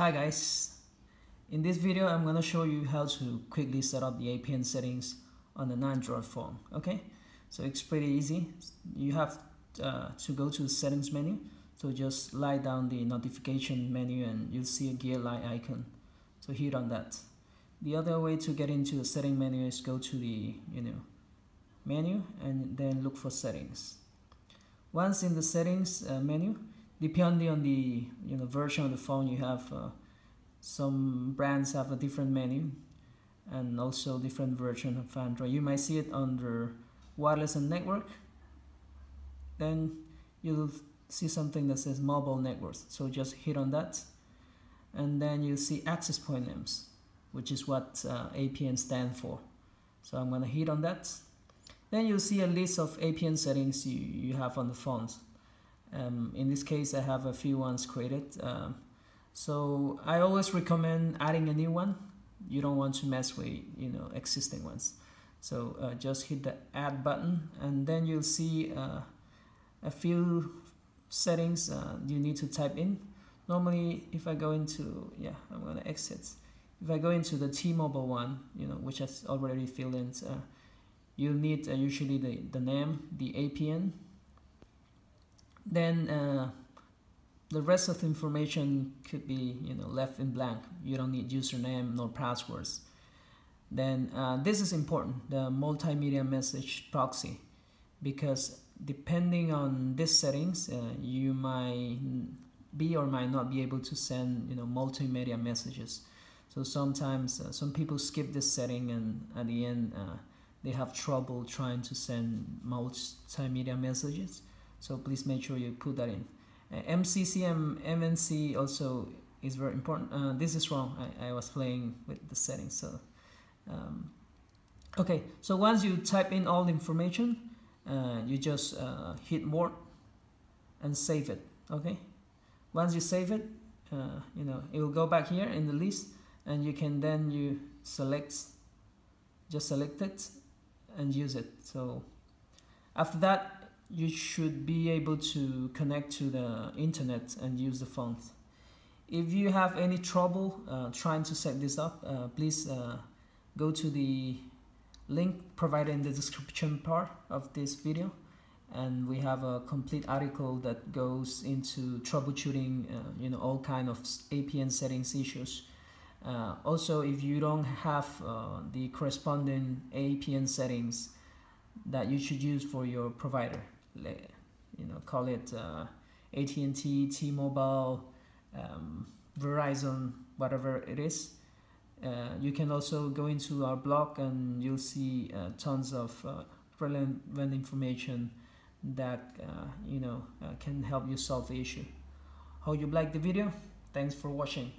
Hi guys, in this video I'm going to show you how to quickly set up the APN settings on an Android phone, okay? So it's pretty easy. You have uh, to go to the settings menu, so just lie down the notification menu and you'll see a gear light icon. So hit on that. The other way to get into the setting menu is go to the, you know, menu and then look for settings. Once in the settings uh, menu, depending on the you know version of the phone you have uh, some brands have a different menu and also different version of Android. You might see it under wireless and network. Then you'll see something that says mobile networks. So just hit on that. And then you'll see access point names which is what uh, APN stand for. So I'm gonna hit on that. Then you'll see a list of APN settings you, you have on the phones um, in this case, I have a few ones created. Um, so I always recommend adding a new one. You don't want to mess with you know existing ones. So uh, just hit the add button and then you'll see uh, a few settings uh, you need to type in. Normally, if I go into, yeah, I'm gonna exit. If I go into the T-Mobile one, you know, which has already filled in, uh, you'll need uh, usually the, the name, the APN, then uh, the rest of the information could be you know left in blank. You don't need username nor passwords. Then uh, this is important the multimedia message proxy because depending on these settings uh, you might be or might not be able to send you know multimedia messages. So sometimes uh, some people skip this setting and at the end uh, they have trouble trying to send multimedia messages so please make sure you put that in. Uh, MCCM MNC also is very important. Uh, this is wrong. I, I was playing with the settings so um, okay. So once you type in all the information uh, you just uh, hit more and save it okay? Once you save it uh, you know it will go back here in the list and you can then you select just select it and use it. So after that you should be able to connect to the internet and use the phone. If you have any trouble uh, trying to set this up, uh, please uh, go to the link provided in the description part of this video. And we have a complete article that goes into troubleshooting uh, you know all kind of APN settings issues. Uh, also if you don't have uh, the corresponding APN settings that you should use for your provider you know, call it uh, AT&T, T-Mobile, um, Verizon, whatever it is. Uh, you can also go into our blog and you'll see uh, tons of uh, relevant information that uh, you know uh, can help you solve the issue. Hope you liked the video. Thanks for watching.